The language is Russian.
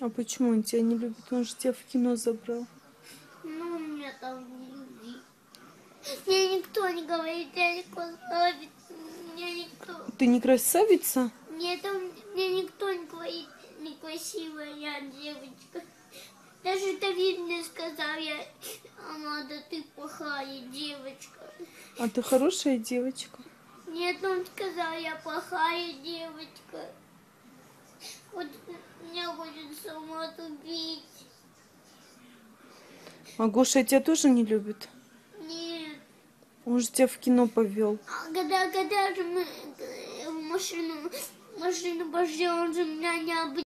А почему он тебя не любит? Он же тебя в кино забрал. Ну, меня там не любит. Мне никто не говорит, я не красавица. Мне никто... Ты не красавица? Мне там... Мне никто не говорит, некрасивая я девочка. Даже Давид мне сказал, я... Амада, ты плохая девочка. А ты хорошая девочка. Нет, он сказал, я плохая девочка. Вот меня сама убить. А Гоша тебя тоже не любит? Нет. Он же тебя в кино повел. А когда, когда же мы э, в машину, машину пошли, он же меня не обидел.